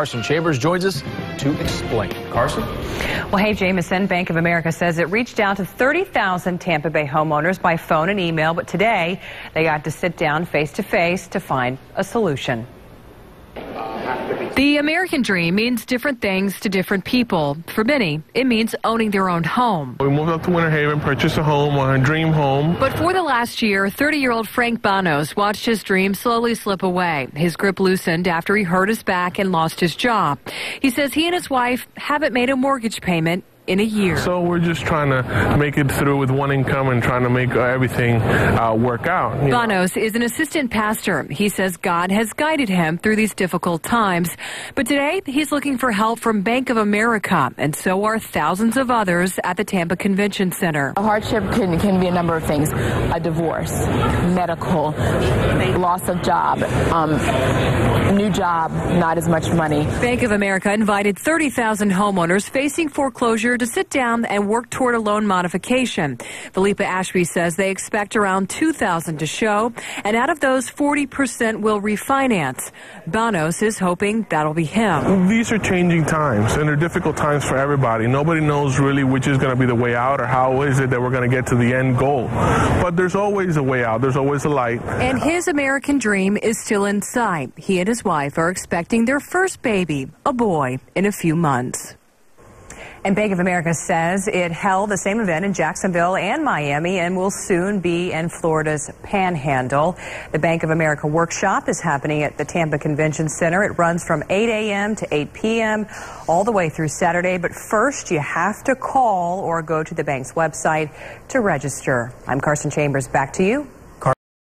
Carson Chambers joins us to explain. Carson? Well, hey, Jameson, Bank of America says it reached out to 30,000 Tampa Bay homeowners by phone and email, but today they got to sit down face to face to find a solution. The American dream means different things to different people. For many, it means owning their own home. We moved up to Winter Haven, purchased a home, a dream home. But for the last year, 30 year old Frank Banos watched his dream slowly slip away. His grip loosened after he hurt his back and lost his job. He says he and his wife haven't made a mortgage payment in a year. So we're just trying to make it through with one income and trying to make everything uh, work out. Banos is an assistant pastor. He says God has guided him through these difficult times. But today, he's looking for help from Bank of America, and so are thousands of others at the Tampa Convention Center. A hardship can, can be a number of things a divorce, medical, loss of job, um, new job, not as much money. Bank of America invited 30,000 homeowners facing foreclosure to sit down and work toward a loan modification. Philippa Ashby says they expect around 2,000 to show, and out of those, 40% will refinance. Banos is hoping that'll be him. These are changing times, and they're difficult times for everybody. Nobody knows really which is going to be the way out or how is it that we're going to get to the end goal. But there's always a way out. There's always a light. And his American dream is still in sight. He and his wife are expecting their first baby, a boy, in a few months. And Bank of America says it held the same event in Jacksonville and Miami and will soon be in Florida's Panhandle. The Bank of America workshop is happening at the Tampa Convention Center. It runs from 8 a.m. to 8 p.m. all the way through Saturday. But first, you have to call or go to the bank's website to register. I'm Carson Chambers. Back to you.